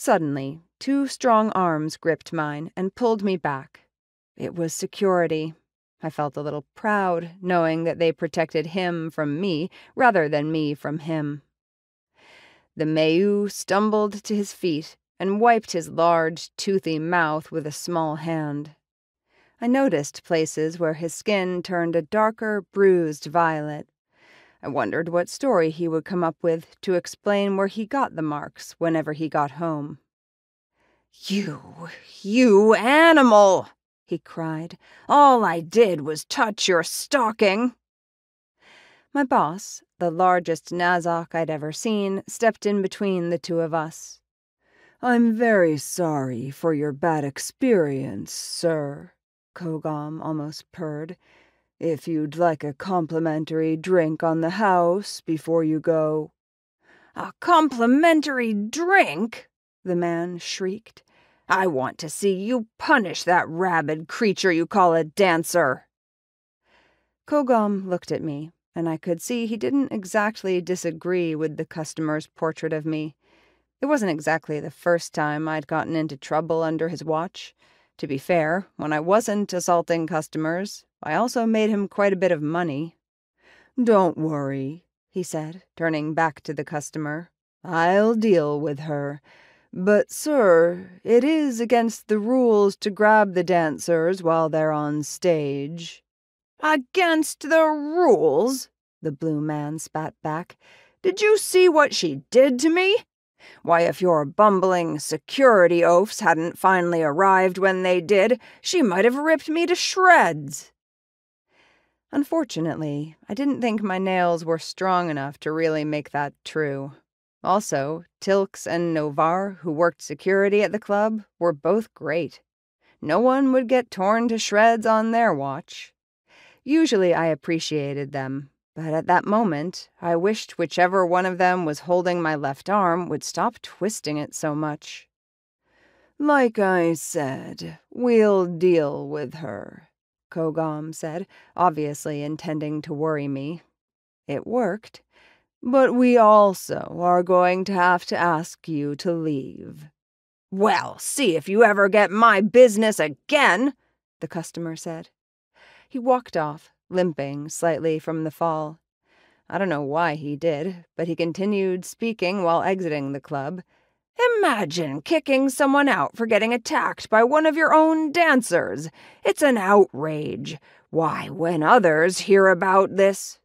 Suddenly, two strong arms gripped mine and pulled me back. It was security. I felt a little proud, knowing that they protected him from me rather than me from him. The Mayu stumbled to his feet and wiped his large, toothy mouth with a small hand. I noticed places where his skin turned a darker, bruised violet. I wondered what story he would come up with to explain where he got the marks whenever he got home. You, you animal! he cried. All I did was touch your stocking. My boss, the largest Nazok I'd ever seen, stepped in between the two of us. I'm very sorry for your bad experience, sir, Kogam almost purred. If you'd like a complimentary drink on the house before you go. A complimentary drink? the man shrieked. I want to see you punish that rabid creature you call a dancer. Kogam looked at me, and I could see he didn't exactly disagree with the customer's portrait of me. It wasn't exactly the first time I'd gotten into trouble under his watch. To be fair, when I wasn't assaulting customers, I also made him quite a bit of money. Don't worry, he said, turning back to the customer. I'll deal with her. But, sir, it is against the rules to grab the dancers while they're on stage. Against the rules? The blue man spat back. Did you see what she did to me? Why, if your bumbling security oafs hadn't finally arrived when they did, she might have ripped me to shreds. Unfortunately, I didn't think my nails were strong enough to really make that true. Also, Tilks and Novar, who worked security at the club, were both great. No one would get torn to shreds on their watch. Usually I appreciated them, but at that moment, I wished whichever one of them was holding my left arm would stop twisting it so much. Like I said, we'll deal with her, Kogam said, obviously intending to worry me. It worked. But we also are going to have to ask you to leave. Well, see if you ever get my business again, the customer said. He walked off, limping slightly from the fall. I don't know why he did, but he continued speaking while exiting the club. Imagine kicking someone out for getting attacked by one of your own dancers. It's an outrage. Why, when others hear about this.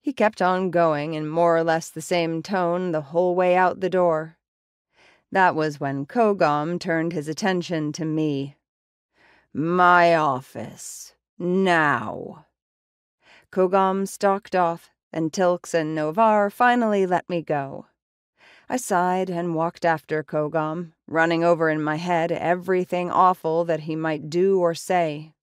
He kept on going in more or less the same tone the whole way out the door. That was when Kogam turned his attention to me. My office. Now. Kogam stalked off, and Tilks and Novar finally let me go. I sighed and walked after Kogam, running over in my head everything awful that he might do or say.